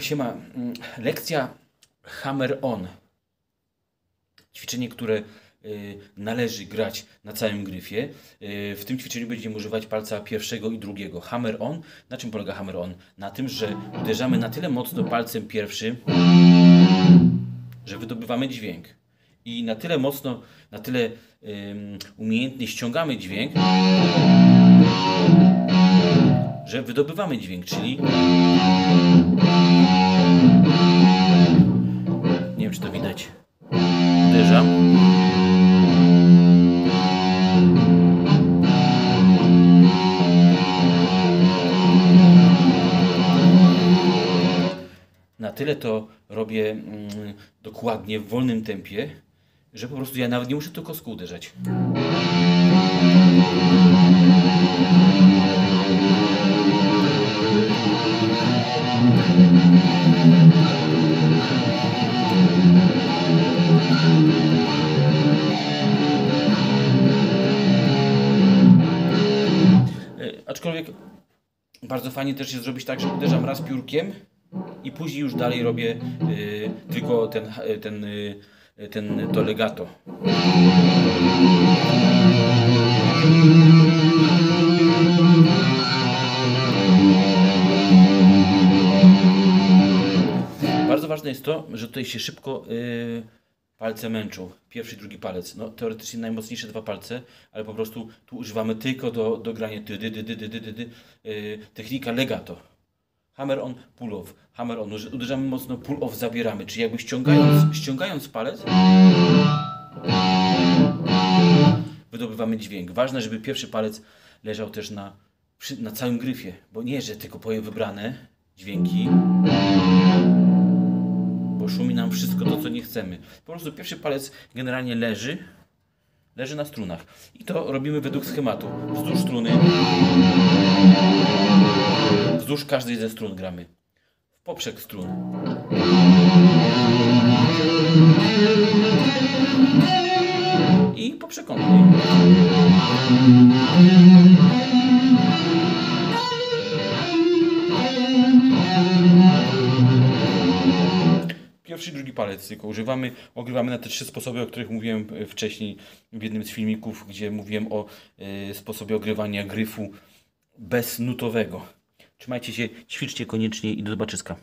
Siema. Mm, Lekcja Hammer On. Ćwiczenie, które y, należy grać na całym gryfie. Y, w tym ćwiczeniu będziemy używać palca pierwszego i drugiego. Hammer On. Na czym polega Hammer On? Na tym, że uderzamy na tyle mocno palcem pierwszym, że wydobywamy dźwięk. I na tyle mocno, na tyle umiejętnie ściągamy dźwięk, że wydobywamy dźwięk, czyli Na tyle to robię mm, dokładnie w wolnym tempie, że po prostu ja nawet nie muszę tylko kostką uderzać. E, Aczkolwiek bardzo fajnie też jest zrobić tak, że uderzam raz piórkiem i później już dalej robię y, tylko ten, y, ten, y, ten to legato. Bardzo ważne jest to, że tutaj się szybko palce męczą. Pierwszy drugi palec. No, teoretycznie najmocniejsze dwa palce, ale po prostu tu używamy tylko do, do grania dy, dy, dy, dy, dy, dy, dy, technika legato. Hammer on, pull off. Hammer on. Uderzamy mocno, pull off zabieramy. Czyli jakby ściągając, ściągając palec wydobywamy dźwięk. Ważne, żeby pierwszy palec leżał też na, przy, na całym gryfie, bo nie, że tylko powiem wybrane dźwięki, bo szumi nam wszystko to, co nie chcemy. Po prostu pierwszy palec generalnie leży, leży na strunach. I to robimy według schematu. Wzdłuż struny, wzdłuż każdej ze strun gramy. W poprzek strun. I po przekątnej. Pierwszy i drugi palec tylko używamy. Ogrywamy na te trzy sposoby, o których mówiłem e, wcześniej w jednym z filmików, gdzie mówiłem o e, sposobie ogrywania gryfu beznutowego. Trzymajcie się, ćwiczcie koniecznie i do zobaczyska.